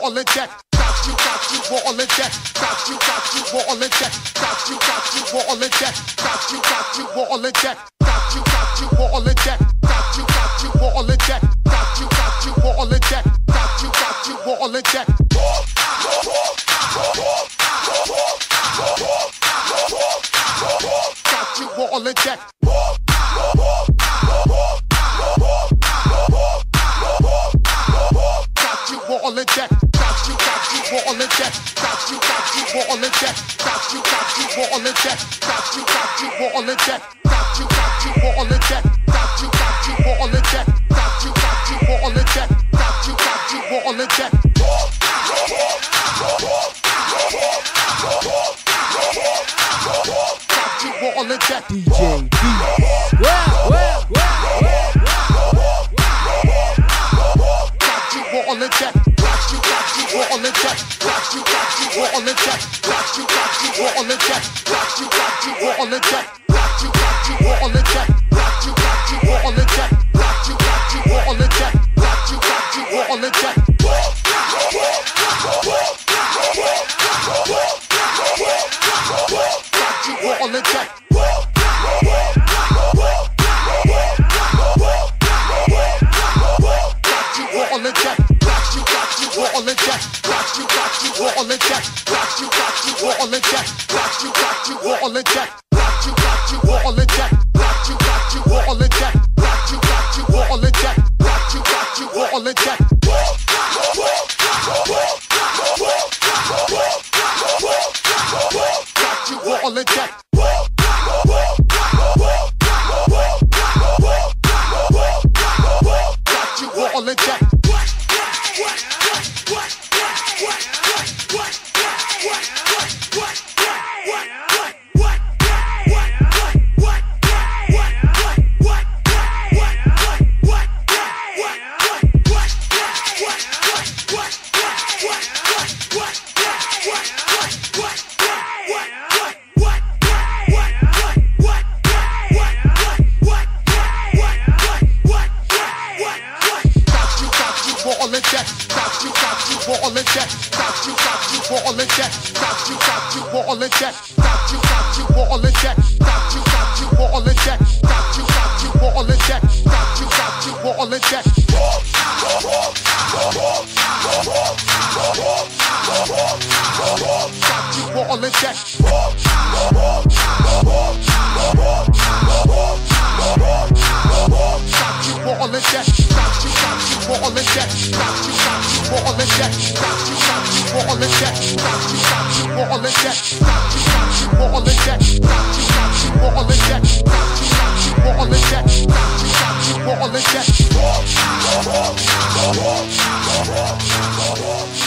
all in check. Got you, got you all in check. Got you, got you all in check. Got you, got you all in check. Got you, got you all in check. Got you, got you all in check. Got you, got you all in check. Got you, got you all in check. Got you, got you all in check. Got you all in check. All in check. Got you, got you all in check. Got you, got you all in check. Got you, got you all in check. Got you, got you all in check. Got you, got you all in check. Got you, got you all in check. Got you, got you all in check. Got you all in check. DJ B. Well, on the track, got you, got? You, we're on the track, got you, got? You, we're on the track, got you, got? You, we're on the track, got you, got? You, we're on the track, got you, got? You, we're on the track, got you, got? You, we're on the track, got you, got? You, we're on the track. got you, we're on the track. Got you, got you all in check. Got you, got you all in check. Got you, got you all in check. Got you, got you all in check. Got you, got you all in check. Got you, got you all in check. Got you, got you all in check. Got you, got you all in check. Got you all in check. All in check. Got you, got you all in check. All in check. Got you all in check. Got you, got you all in check. Got you, got you all in check. Got you, got you all in check. Got you, got you all in check. Got you, got you all in check. Got you, got you all in check. Got you, got you all in check. Got you, got you all in check.